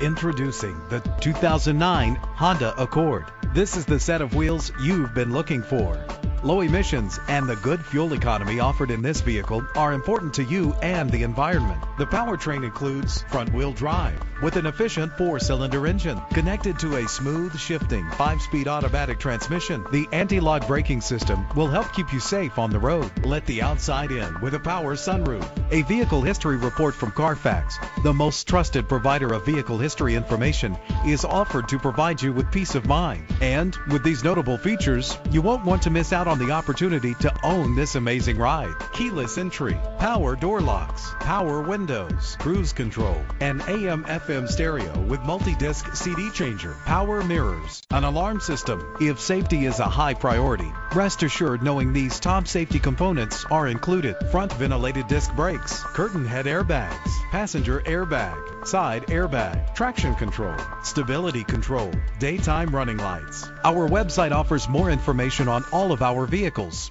Introducing the 2009 Honda Accord. This is the set of wheels you've been looking for. Low emissions and the good fuel economy offered in this vehicle are important to you and the environment. The powertrain includes front-wheel drive with an efficient four-cylinder engine connected to a smooth shifting five-speed automatic transmission. The anti-lock braking system will help keep you safe on the road. Let the outside in with a power sunroof. A vehicle history report from Carfax, the most trusted provider of vehicle history information, is offered to provide you with peace of mind. And with these notable features, you won't want to miss out on the opportunity to own this amazing ride. Keyless entry, power door locks, power windows, cruise control, and AM FM stereo with multi-disc CD changer, power mirrors, an alarm system. If safety is a high priority, rest assured knowing these top safety components are included. Front ventilated disc brakes, curtain head airbags, passenger airbag, side airbag, traction control, stability control, daytime running lights. Our website offers more information on all of our vehicles.